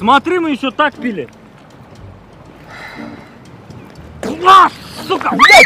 Смотри, мы еще так пили. А, сука, блядь!